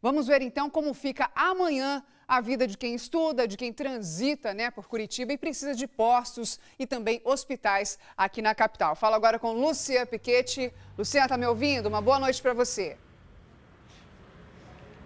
Vamos ver então como fica amanhã a vida de quem estuda, de quem transita né, por Curitiba e precisa de postos e também hospitais aqui na capital. Falo agora com Lucia Piquete. Lucia, está me ouvindo? Uma boa noite para você.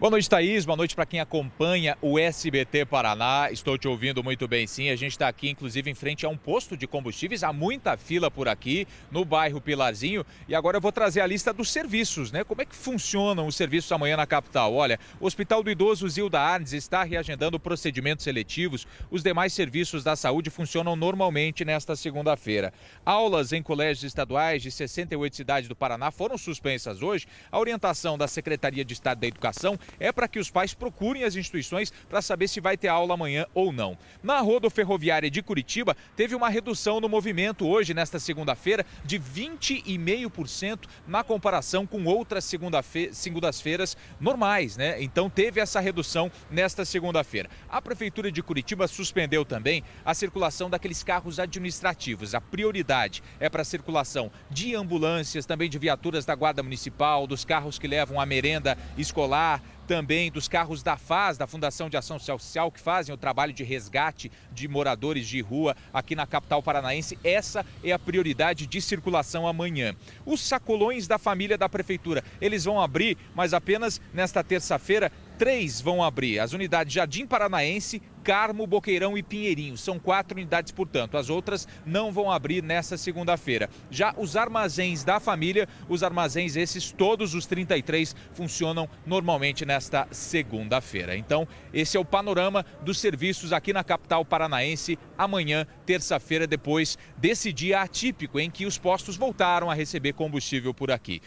Boa noite, Thaís. Boa noite para quem acompanha o SBT Paraná. Estou te ouvindo muito bem, sim. A gente está aqui, inclusive, em frente a um posto de combustíveis. Há muita fila por aqui, no bairro Pilarzinho. E agora eu vou trazer a lista dos serviços, né? Como é que funcionam os serviços amanhã na capital? Olha, o Hospital do Idoso Zilda Arnes está reagendando procedimentos seletivos. Os demais serviços da saúde funcionam normalmente nesta segunda-feira. Aulas em colégios estaduais de 68 cidades do Paraná foram suspensas hoje. A orientação da Secretaria de Estado da Educação é para que os pais procurem as instituições para saber se vai ter aula amanhã ou não. Na rodoferroviária de Curitiba, teve uma redução no movimento hoje, nesta segunda-feira, de 20,5% na comparação com outras segundas-feiras normais, né? Então teve essa redução nesta segunda-feira. A Prefeitura de Curitiba suspendeu também a circulação daqueles carros administrativos. A prioridade é para a circulação de ambulâncias, também de viaturas da Guarda Municipal, dos carros que levam a merenda escolar, também dos carros da FAS, da Fundação de Ação Social, que fazem o trabalho de resgate de moradores de rua aqui na capital paranaense. Essa é a prioridade de circulação amanhã. Os sacolões da família da prefeitura, eles vão abrir, mas apenas nesta terça-feira, três vão abrir. As unidades Jardim Paranaense, Carmo, Boqueirão e Pinheirinho. São quatro unidades, portanto. As outras não vão abrir nessa segunda-feira. Já os armazéns da família, os armazéns esses, todos os 33, funcionam normalmente nesta segunda-feira. Então, esse é o panorama dos serviços aqui na capital paranaense amanhã, terça-feira, depois desse dia atípico em que os postos voltaram a receber combustível por aqui.